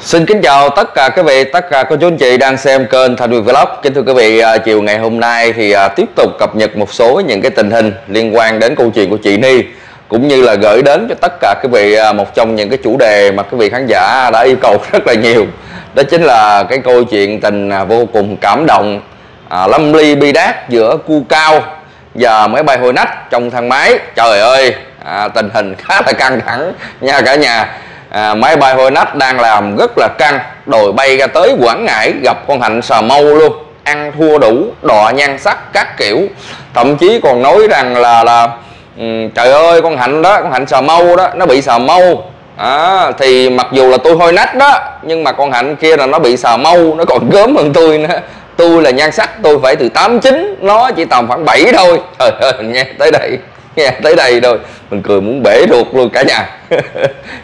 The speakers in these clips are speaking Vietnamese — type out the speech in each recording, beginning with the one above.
Xin kính chào tất cả quý vị, tất cả cô chú anh chị đang xem kênh Thành Việt Vlog. Kính thưa quý vị, à, chiều ngày hôm nay thì à, tiếp tục cập nhật một số những cái tình hình liên quan đến câu chuyện của chị Ni cũng như là gửi đến cho tất cả quý vị à, một trong những cái chủ đề mà quý vị khán giả đã yêu cầu rất là nhiều. Đó chính là cái câu chuyện tình vô cùng cảm động à, lâm ly bi đát giữa cu cao và máy bay hồi nách trong thang máy. Trời ơi, à, tình hình khá là căng thẳng nha cả nhà à, máy bay hồi đang làm rất là căng đồi bay ra tới quảng ngãi gặp con hạnh sà mâu luôn. Ăn thua đủ đọ nhan sắc các kiểu. Thậm chí còn nói rằng là là um, trời ơi con hạnh đó con hạnh sà mâu đó nó bị sà mâu à, thì mặc dù là tôi hôi nách đó nhưng mà con hạnh kia là nó bị sà mâu nó còn gớm hơn tôi nữa. Tôi là nhan sắc tôi phải từ tám chín nó chỉ tầm khoảng 7 thôi. Trời ơi nghe tới đây nghe tới đây thôi mình cười muốn bể ruột luôn cả nhà.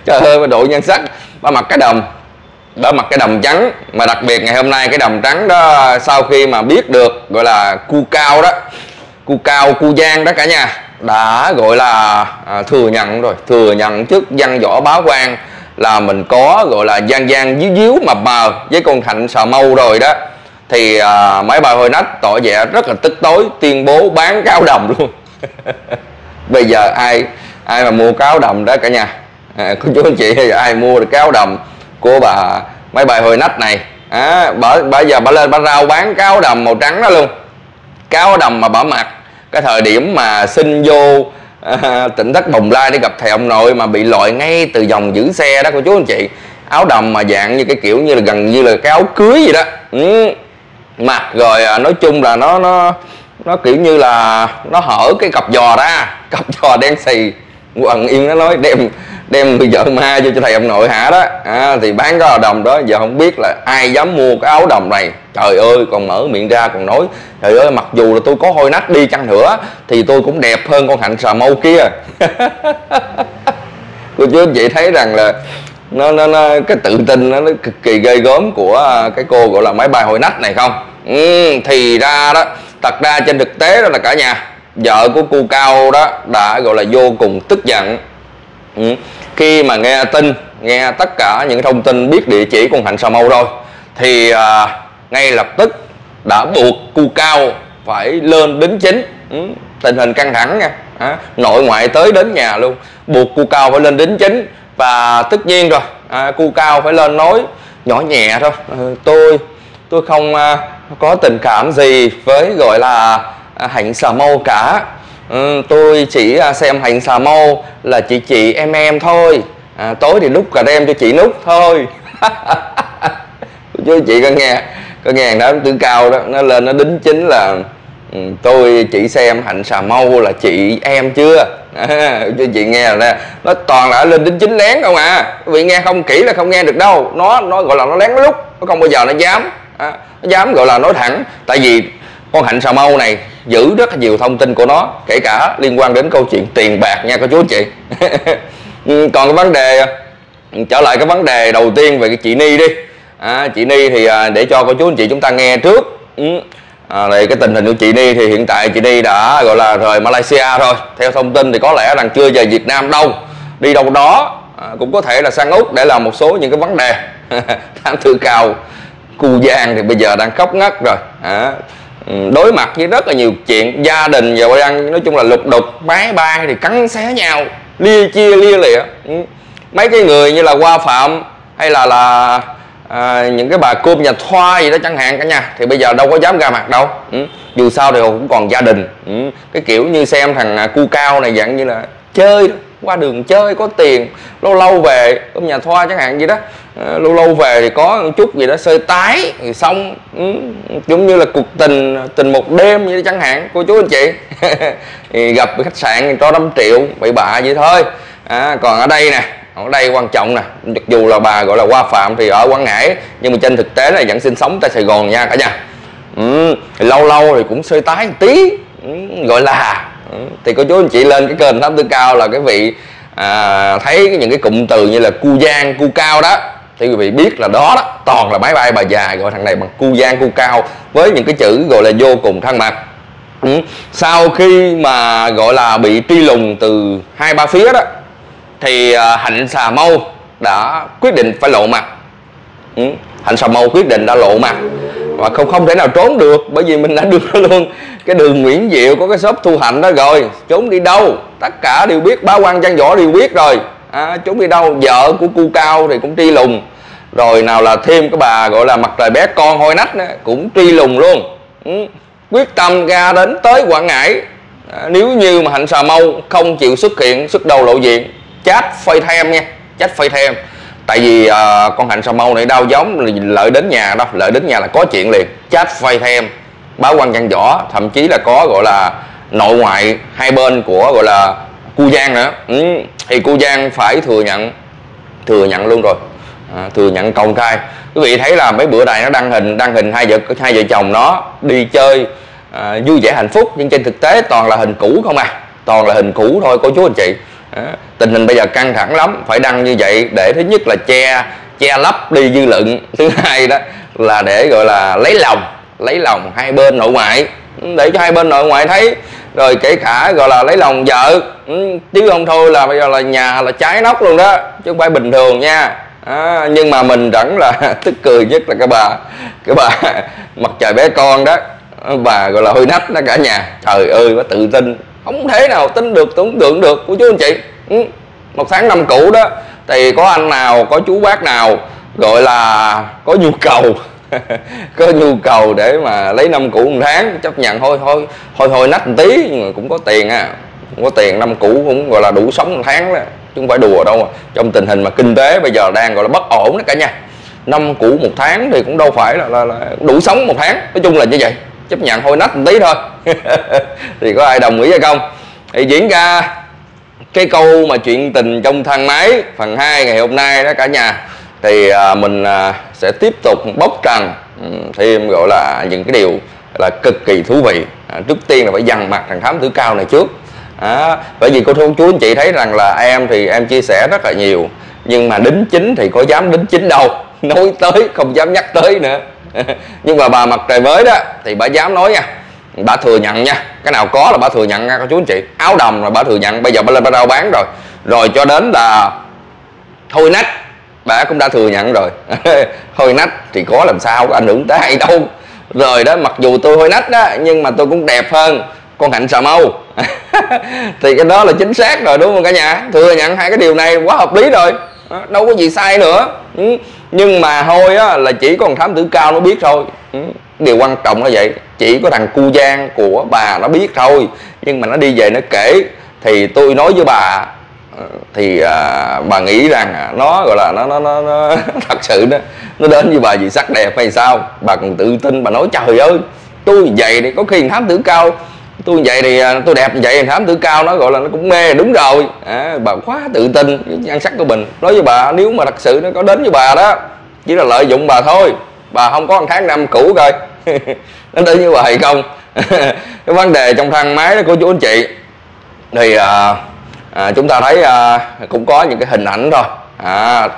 Trời ơi mà độ nhan sắc ba mặc cái đầm ba mặc cái đầm trắng. Mà đặc biệt ngày hôm nay cái đầm trắng đó sau khi mà biết được gọi là cu cao đó cu cao cu giang đó cả nhà đã gọi là à, thừa nhận rồi. Thừa nhận trước văn võ báo quan là mình có gọi là gian gian díu díu mập mờ với con thạnh sà mâu rồi đó. Thì à, mấy bà hồi nách tỏ vẻ rất là tức tối tuyên bố bán cao đồng luôn. bây giờ ai ai mà mua cáo đồng đó cả nhà. À, cô chú anh chị ai mua được cáo đồng của bà mấy bài hồi nách này? À, bà, bây giờ bà lên bà rao bán cáo đồng màu trắng đó luôn. Cáo đồng mà bà mặc cái thời điểm mà xin vô à, tỉnh thất bồng lai để gặp thầy ông nội mà bị loại ngay từ dòng giữ xe đó cô chú anh chị. Áo đồng mà dạng như cái kiểu như là gần như là cái áo cưới gì đó. Ừ. mặc rồi à, nói chung là nó nó nó kiểu như là nó hở cái cặp giò ra. Cặp giò đen xì. Quần yên nó nói đem đem người vợ ma cho cho thầy ông nội hả đó. À, thì bán cái đồng đó giờ không biết là ai dám mua cái áo đồng này. Trời ơi còn mở miệng ra còn nói trời ơi mặc dù là tôi có hôi nách đi chăng nữa thì tôi cũng đẹp hơn con hạnh xà mâu kia. Cô chú anh chị thấy rằng là nó, nó, nó cái tự tin nó, nó cực kỳ ghê gớm của à, cái cô gọi là máy bay hồi nách này không? Ừ, thì ra đó thật ra trên thực tế đó là cả nhà. Vợ của cu cao đó đã gọi là vô cùng tức giận. Ừ. khi mà nghe tin nghe tất cả những thông tin biết địa chỉ con hạnh sà mâu rồi thì à, ngay lập tức đã buộc cu cao phải lên đính chính. Ừ. tình hình căng thẳng nha. À, nội ngoại tới đến nhà luôn. Buộc cu cao phải lên đính chính và tất nhiên rồi. À, cu cao phải lên nói nhỏ nhẹ thôi. À, tôi tôi không à, có tình cảm gì với gọi là à, hạnh xà mâu cả. Ừ, tôi chỉ à, xem hạnh xà mâu là chị chị em em thôi. À, tối thì lúc cà đem cho chị nút thôi. Chứ chị có nghe có nghe đó tự cao đó nó lên nó đính chính là ừ, tôi chỉ xem hạnh xà mâu là chị em chưa? À, cho chị nghe là nó toàn là lên đính chính lén không à. Vì nghe không kỹ là không nghe được đâu. Nó nó gọi là nó lén lúc nó không bao giờ nó dám à, nó dám gọi là nói thẳng tại vì con hạnh xà mâu này giữ rất là nhiều thông tin của nó kể cả liên quan đến câu chuyện tiền bạc nha cô chú anh chị ừ, còn cái vấn đề trở lại cái vấn đề đầu tiên về cái chị Ni đi. À, chị Ni thì à, để cho cô chú anh chị chúng ta nghe trước. Ừ. à, đây cái tình hình của chị Ni thì hiện tại chị Ni đã gọi là rời Malaysia rồi. Theo thông tin thì có lẽ rằng chưa về Việt Nam đâu. Đi đâu đó à, cũng có thể là sang Úc để làm một số những cái vấn đề. Tham thư cao cu giang thì bây giờ đang khóc ngất rồi. À, đối mặt với rất là nhiều chuyện gia đình và ăn nói chung là lục đục máy bay thì cắn xé nhau lia chia lia lịa. Ừ. Mấy cái người như là hoa phạm hay là là à, những cái bà cơm nhà thoa gì đó chẳng hạn cả nhà thì bây giờ đâu có dám ra mặt đâu. Ừ. dù sao thì cũng còn gia đình. Ừ. cái kiểu như xem thằng à, cu cao này dạng như là chơi qua đường chơi có tiền lâu lâu về trong nhà thoa chẳng hạn gì đó. Ờ, lâu lâu về thì có một chút gì đó sơi tái thì xong ừ, giống như là cuộc tình tình một đêm như chẳng hạn cô chú anh chị. Thì gặp khách sạn cho 5 triệu bị bạ vậy thôi. À, còn ở đây nè ở đây quan trọng nè mặc dù là bà gọi là qua phạm thì ở quảng ngãi nhưng mà trên thực tế là vẫn sinh sống tại sài gòn nha cả nhà. Ừ, thì lâu lâu thì cũng sơi tái một tí ừ, gọi là thì cô chú anh chị lên cái kênh thám tư cao là cái vị à, thấy những cái cụm từ như là cu giang cu cao đó thì quý vị biết là đó đó toàn là máy bay bà già gọi thằng này bằng cu giang cu cao với những cái chữ gọi là vô cùng thân mật ừ. sau khi mà gọi là bị truy lùng từ hai ba phía đó thì à, hạnh xà mâu đã quyết định phải lộ mặt ừ. hạnh xà mâu quyết định đã lộ mặt và không không thể nào trốn được bởi vì mình đã đưa luôn cái đường Nguyễn Diệu có cái shop thu hạnh đó rồi. Trốn đi đâu? Tất cả đều biết báo quan trang võ đều biết rồi. À, trốn đi đâu? Vợ của cu cao thì cũng tri lùng. Rồi nào là thêm cái bà gọi là mặt trời bé con hôi nách đó, cũng tri lùng luôn. Ừ. quyết tâm ra đến tới quảng ngãi. À, nếu như mà hạnh xà mâu không chịu xuất hiện xuất đầu lộ diện chat phơi thêm nha chat phơi thêm tại vì uh, con hạnh sao mâu này đau giống lợi đến nhà đâu lợi đến nhà là có chuyện liền. Chat vay thêm báo quan văn võ thậm chí là có gọi là nội ngoại hai bên của gọi là cu giang nữa. Ừ. thì cu giang phải thừa nhận thừa nhận luôn rồi. À, thừa nhận công khai. Quý vị thấy là mấy bữa này nó đăng hình đăng hình hai vợ hai vợ chồng nó đi chơi à, vui vẻ hạnh phúc nhưng trên thực tế toàn là hình cũ không à. Toàn là hình cũ thôi cô chú anh chị à, tình hình bây giờ căng thẳng lắm phải đăng như vậy để thứ nhất là che che lấp đi dư luận. Thứ hai đó là để gọi là lấy lòng lấy lòng hai bên nội ngoại. Ừ, để cho hai bên nội ngoại thấy rồi kể cả gọi là lấy lòng vợ. Ừ, chứ không thôi là bây giờ là nhà là cháy nóc luôn đó chứ không phải bình thường nha. À, nhưng mà mình vẫn là tức cười nhất là cái bà cái bà mặt trời bé con đó. Bà gọi là hơi nách đó cả nhà. Trời ơi bà tự tin không thể nào tin được tưởng tượng được của chú anh chị. Ừ, một tháng năm cũ đó thì có anh nào có chú bác nào gọi là có nhu cầu có nhu cầu để mà lấy năm cũ một tháng chấp nhận thôi thôi thôi thôi nách một tí nhưng mà cũng có tiền à. Cũng có tiền năm cũ cũng gọi là đủ sống một tháng đó chứ không phải đùa đâu mà. trong tình hình mà kinh tế bây giờ đang gọi là bất ổn đó cả nhà. Năm cũ một tháng thì cũng đâu phải là, là, là đủ sống một tháng nói chung là như vậy chấp nhận thôi nách một tí thôi. Thì có ai đồng ý hay không? Thì diễn ra cái câu mà chuyện tình trong thang máy phần 2 ngày hôm nay đó cả nhà. Thì à, mình à, sẽ tiếp tục bóc trần ừ, thêm gọi là những cái điều là cực kỳ thú vị. À, trước tiên là phải dằn mặt thằng thám tử cao này trước. À, bởi vì cô thôn chú anh chị thấy rằng là em thì em chia sẻ rất là nhiều nhưng mà đính chính thì có dám đính chính đâu. Nói tới không dám nhắc tới nữa. nhưng mà bà mặt trời mới đó, thì bà dám nói nha. Bà thừa nhận nha. Cái nào có là bà thừa nhận nha, các chú anh chị. Áo đầm là bà thừa nhận, bây giờ bà lên bà rao bán rồi. Rồi cho đến là thôi nách, bà cũng đã thừa nhận rồi. Thôi nách thì có làm sao có ảnh hưởng tới ai đâu. Rồi đó, mặc dù tôi hôi nách đó, nhưng mà tôi cũng đẹp hơn con hạnh xà mâu. Thì cái đó là chính xác rồi, đúng không cả nhà? Thừa nhận hai cái điều này, quá hợp lý rồi. Đâu có gì sai nữa. Ừ nhưng mà thôi á là chỉ có thằng thám tử cao nó biết thôi. Ừ, điều quan trọng là vậy chỉ có thằng cu giang của bà nó biết thôi. Nhưng mà nó đi về nó kể thì tôi nói với bà ờ, thì à, bà nghĩ rằng à, nó gọi là nó nó nó, nó thật sự đó nó đến với bà vì sắc đẹp hay sao? Bà còn tự tin bà nói trời ơi tôi vậy thì có khi thám tử cao tôi vậy thì à, tôi đẹp vậy thì thám tử cao nó gọi là nó cũng mê đúng rồi. À, bà quá tự tin với nhan sắc của mình. Nói với bà nếu mà thật sự nó có đến với bà đó chỉ là lợi dụng bà thôi. Bà không có một tháng năm cũ coi. Nó đến với bà không? Cái vấn đề trong thang máy đó của chú anh chị. Thì à, à, chúng ta thấy à, cũng có những cái hình ảnh thôi. À,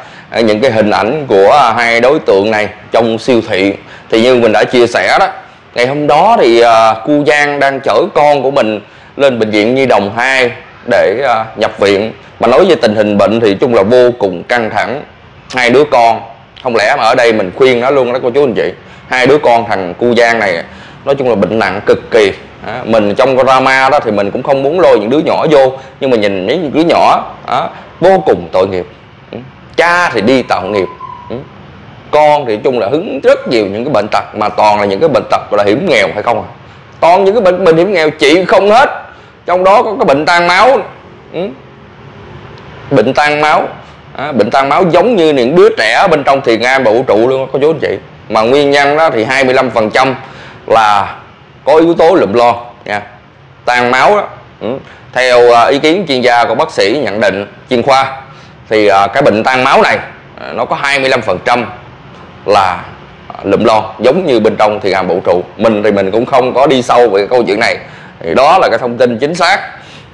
những cái hình ảnh của hai đối tượng này trong siêu thị. Thì như mình đã chia sẻ đó ngày hôm đó thì à, cu giang đang chở con của mình lên bệnh viện nhi đồng 2 để à, nhập viện. Mà nói về tình hình bệnh thì chung là vô cùng căng thẳng. Hai đứa con không lẽ mà ở đây mình khuyên nó luôn đó cô chú anh chị? Hai đứa con thằng cu giang này nói chung là bệnh nặng cực kỳ. À, mình trong drama đó thì mình cũng không muốn lôi những đứa nhỏ vô nhưng mà nhìn mấy đứa nhỏ à, vô cùng tội nghiệp. Ừ, cha thì đi tạo nghiệp con thì chung là hứng rất nhiều những cái bệnh tật mà toàn là những cái bệnh tật gọi là hiểm nghèo hay không à? Toàn những cái bệnh bệnh hiểm nghèo trị không hết trong đó có cái bệnh tan máu. Ừ. bệnh tan máu. À, bệnh tan máu giống như những đứa trẻ bên trong thiền am và vũ trụ luôn có chú anh chị. Mà nguyên nhân đó thì 25 phần trăm là có yếu tố lụm lo nha. Tan máu đó. Ừ. theo à, ý kiến chuyên gia của bác sĩ nhận định chuyên khoa thì à, cái bệnh tan máu này à, nó có 25% là à, lụm lo. Giống như bên trong thì hàm vũ trụ mình thì mình cũng không có đi sâu về cái câu chuyện này. Thì đó là cái thông tin chính xác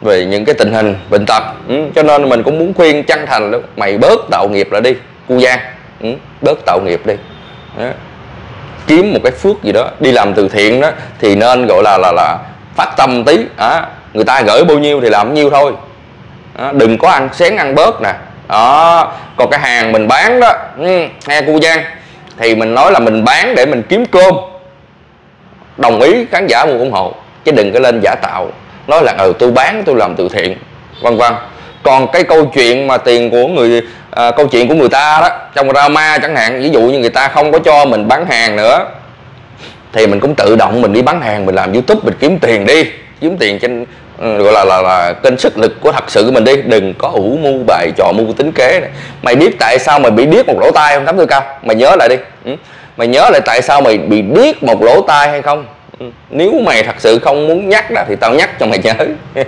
về những cái tình hình bệnh tật. Ừ, cho nên mình cũng muốn khuyên chân thành đó mày bớt tạo nghiệp lại đi cu giang. Ừ, bớt tạo nghiệp đi. Đó. Kiếm một cái phước gì đó đi làm từ thiện đó thì nên gọi là là là phát tâm tí. À, người ta gửi bao nhiêu thì làm nhiêu thôi. À, đừng có ăn xén ăn bớt nè. Đó còn cái hàng mình bán đó ừ, nghe cu giang thì mình nói là mình bán để mình kiếm cơm. Đồng ý khán giả mua ủng hộ. Chứ đừng có lên giả tạo. Nói là ừ tôi bán tôi làm từ thiện. Vân vân. Còn cái câu chuyện mà tiền của người à, câu chuyện của người ta đó trong drama chẳng hạn ví dụ như người ta không có cho mình bán hàng nữa thì mình cũng tự động mình đi bán hàng mình làm youtube mình kiếm tiền đi. Kiếm tiền trên Ừ, gọi là, là là kênh sức lực của thật sự của mình đi. Đừng có ủ mưu bài trò mưu tính kế này. mày biết tại sao mày bị điếc một lỗ tai không tám tư cao? Mày nhớ lại đi. Ừ? mày nhớ lại tại sao mày bị điếc một lỗ tai hay không? Ừ. nếu mày thật sự không muốn nhắc đó thì tao nhắc cho mày nhớ.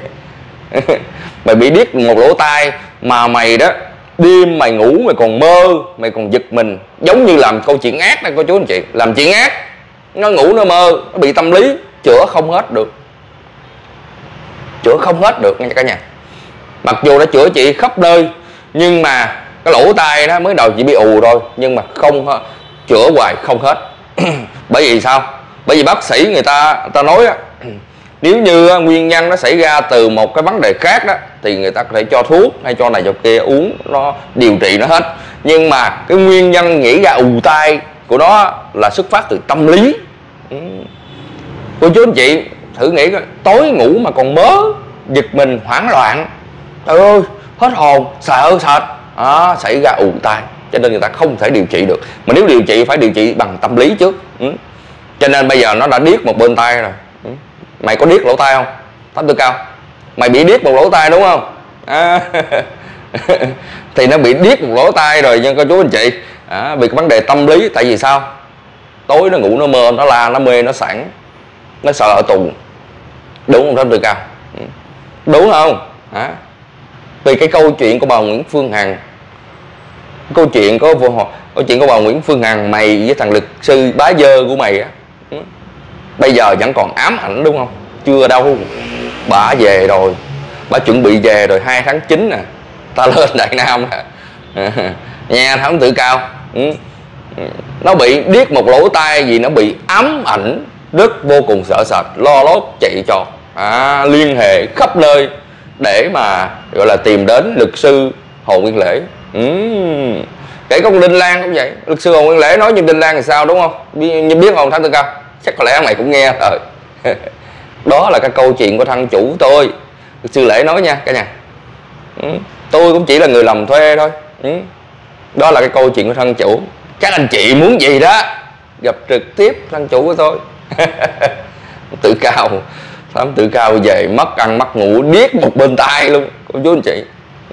Mày bị điếc một lỗ tai mà mày đó đêm mày ngủ mày còn mơ mày còn giật mình. Giống như làm câu chuyện ác đó cô chú anh chị. Làm chuyện ác nó ngủ nó mơ nó bị tâm lý chữa không hết được chữa không hết được nha cả nhà. Mặc dù đã chữa trị khắp nơi, nhưng mà cái lỗ tai đó mới đầu chỉ bị ù rồi nhưng mà không chữa hoài không hết. Bởi vì sao? Bởi vì bác sĩ người ta người ta nói á, nếu như nguyên nhân nó xảy ra từ một cái vấn đề khác đó, thì người ta có thể cho thuốc hay cho này cho kia uống, nó điều trị nó hết. Nhưng mà cái nguyên nhân nghĩ ra ù tai của nó là xuất phát từ tâm lý. Ừ. Cô chú anh chị thử nghĩ coi tối ngủ mà còn mớ giật mình hoảng loạn. Trời ơi hết hồn sợ sệt à, xảy ra ù tai cho nên người ta không thể điều trị được. Mà nếu điều trị phải điều trị bằng tâm lý trước ừ. cho nên bây giờ nó đã điếc một bên tay rồi. Ừ. mày có điếc lỗ tai không? Tám tư cao. Mày bị điếc một lỗ tai đúng không? À. thì nó bị điếc một lỗ tai rồi nhưng cô chú anh chị. À, vì cái vấn đề tâm lý tại vì sao? Tối nó ngủ nó mơ nó la nó mê nó sẵn nó sợ ở tù đúng không tám tư cao? Ừ. Đúng không? Hả? Vì cái câu chuyện của bà Nguyễn Phương Hằng, câu chuyện có câu chuyện của bà Nguyễn Phương Hằng, mày với thằng luật sư, bá dơ của mày á. Ừ. Bây giờ vẫn còn ám ảnh, đúng không? Chưa đâu, bà về rồi, bà chuẩn bị về rồi, hai tháng 9 nè, ta lên đại nam nè. Nha thám tử cao ừ. nó bị điếc một lỗ tai gì nó bị ám ảnh đức vô cùng sợ sệt lo lót chạy trọt à, liên hệ khắp nơi để mà gọi là tìm đến luật sư hồ nguyên lễ. Uhm. kể có con đinh lan cũng vậy. Luật sư hồ nguyên lễ nói như đinh lan thì sao đúng không? Như biết không thắng tư cao? Chắc có lẽ mày cũng nghe rồi. Đó là cái câu chuyện của thân chủ tôi. Luật sư lễ nói nha cả nhà. Ừ. tôi cũng chỉ là người làm thuê thôi. Ừ. đó là cái câu chuyện của thân chủ. Các anh chị muốn gì đó gặp trực tiếp thân chủ của tôi. tự cao. Tám tự cao về mất ăn mất ngủ điếc một bên tay luôn cô chú anh chị.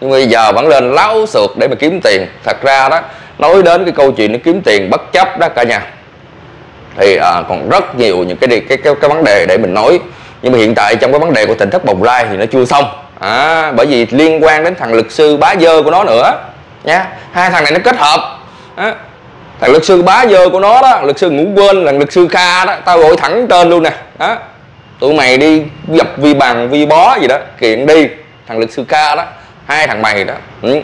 Nhưng bây giờ vẫn lên láo sượt để mà kiếm tiền. Thật ra đó nói đến cái câu chuyện nó kiếm tiền bất chấp đó cả nhà. Thì à, còn rất nhiều những cái, cái cái cái vấn đề để mình nói. Nhưng mà hiện tại trong cái vấn đề của tỉnh thất bồng lai thì nó chưa xong. À, bởi vì liên quan đến thằng luật sư bá dơ của nó nữa nha hai thằng này nó kết hợp à, thằng luật sư bá dơ của nó đó, luật sư ngủ quên là luật sư kha đó, tao gọi thẳng tên luôn nè. Đó. Tụi mày đi dập vi bằng, vi bó gì đó, kiện đi. Thằng luật sư ca đó, hai thằng mày đó. Ừ.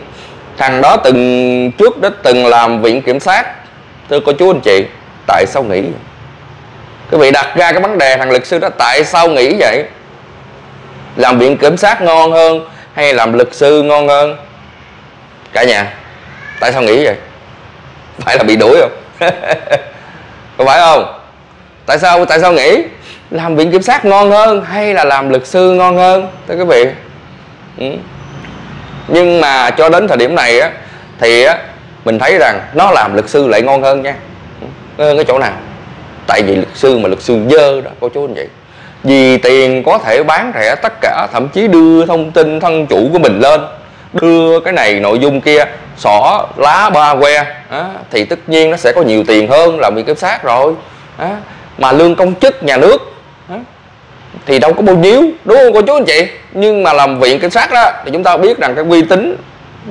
thằng đó từng trước đó từng làm viện kiểm sát. Thưa cô chú anh chị, tại sao nghĩ quý vị đặt ra cái vấn đề thằng luật sư đó, tại sao nghĩ vậy? Làm viện kiểm sát ngon hơn hay làm luật sư ngon hơn? Cả nhà, tại sao nghĩ vậy? Phải là bị đuổi không? Có phải không? Tại sao tại sao nghĩ làm viện kiểm sát ngon hơn hay là làm luật sư ngon hơn, thưa quý vị? Ừ. nhưng mà cho đến thời điểm này á, thì á, mình thấy rằng nó làm luật sư lại ngon hơn nha. Ừ. Hơn cái chỗ nào? Tại vì luật sư mà luật sư dơ đó, cô chú anh chị. Vì tiền có thể bán rẻ tất cả, thậm chí đưa thông tin thân chủ của mình lên đưa cái này nội dung kia xỏ lá ba que á, thì tất nhiên nó sẽ có nhiều tiền hơn làm bị kiểm sát rồi á, mà lương công chức nhà nước thì đâu có bao nhiêu đúng không cô chú anh chị nhưng mà làm viện kiểm sát đó thì chúng ta biết rằng cái uy tín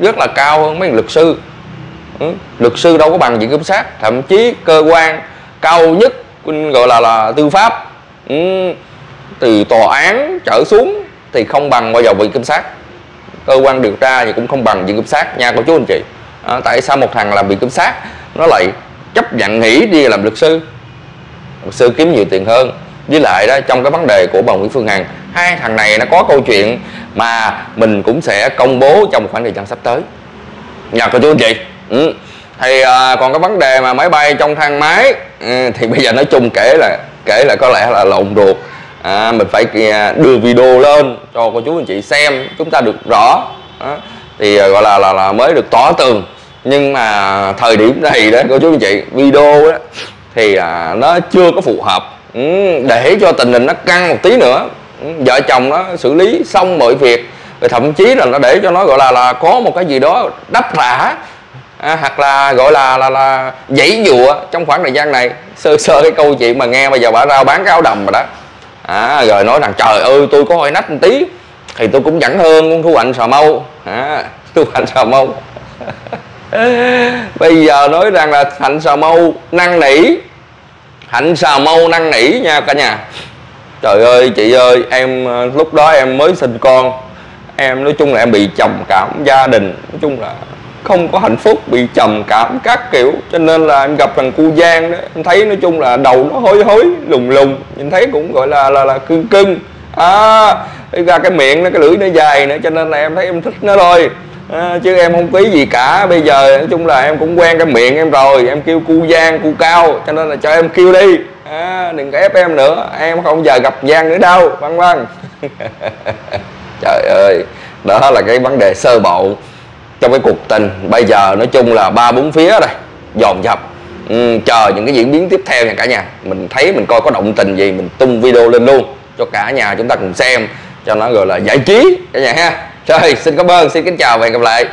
rất là cao hơn mấy luật sư ừ. luật sư đâu có bằng viện kiểm sát thậm chí cơ quan cao nhất gọi là là tư pháp ừ. từ tòa án trở xuống thì không bằng bao giờ viện kiểm sát cơ quan điều tra thì cũng không bằng viện kiểm sát nha cô chú anh chị. À, tại sao một thằng làm viện kiểm sát nó lại chấp nhận nghỉ đi làm luật sư? Luật sư kiếm nhiều tiền hơn. Với lại đó trong cái vấn đề của bà Nguyễn Phương Hằng hai thằng này nó có câu chuyện mà mình cũng sẽ công bố trong một khoảng thời gian sắp tới. Nhà cô chú anh chị. Ừ. thì à, còn cái vấn đề mà máy bay trong thang máy ừ, thì bây giờ nói chung kể là kể là có lẽ là lộn ruột à, mình phải à, đưa video lên cho cô chú anh chị xem chúng ta được rõ. À, thì gọi là, là là mới được tỏ tường. Nhưng mà thời điểm này đó cô chú anh chị video đó thì à, nó chưa có phù hợp. Ừ, để cho tình hình nó căng một tí nữa. Ừ, vợ chồng nó xử lý xong mọi việc rồi thậm chí là nó để cho nó gọi là là có một cái gì đó đắp rã à, hoặc là gọi là là là dãy dụa trong khoảng thời gian này. Sơ sơ cái câu chuyện mà nghe bây giờ bà rao bán cái áo đầm rồi đó à, rồi nói rằng trời ơi tôi có hơi nách một tí thì tôi cũng vẫn hơn con thu hoạch sò mâu à, thu hoạch sò mâu bây giờ nói rằng là hạnh sò mâu năn nỉ. Hạnh sò mâu năn nỉ nha cả nhà. Trời ơi chị ơi em ờ, lúc đó em mới sinh con. Em nói chung là em bị trầm cảm gia đình. Nói chung là không có hạnh phúc bị trầm cảm các kiểu. Cho nên là em gặp thằng cu giang đó em thấy nói chung là đầu nó hối hối lùng lùng. Nhìn thấy cũng gọi là là là cưng cưng. À ra cái miệng nó cái lưỡi nó dài nữa cho nên là em thấy em thích nó thôi. À, chứ em không quý gì cả. Bây giờ nói chung là em cũng quen cái miệng em rồi. Em kêu cu giang cu cao cho nên là cho em kêu đi. À, đừng có ép em nữa. Em không giờ gặp giang nữa đâu. Vân vân trời ơi đó là cái vấn đề sơ bộ trong cái cuộc tình. Bây giờ nói chung là ba bốn phía đây dồn dập. Ừ, chờ những cái diễn biến tiếp theo nha cả nhà. Mình thấy mình coi có động tình gì mình tung video lên luôn cho cả nhà chúng ta cùng xem cho nó gọi là giải trí cả nhà ha. Rồi xin cảm ơn xin kính chào và hẹn gặp lại.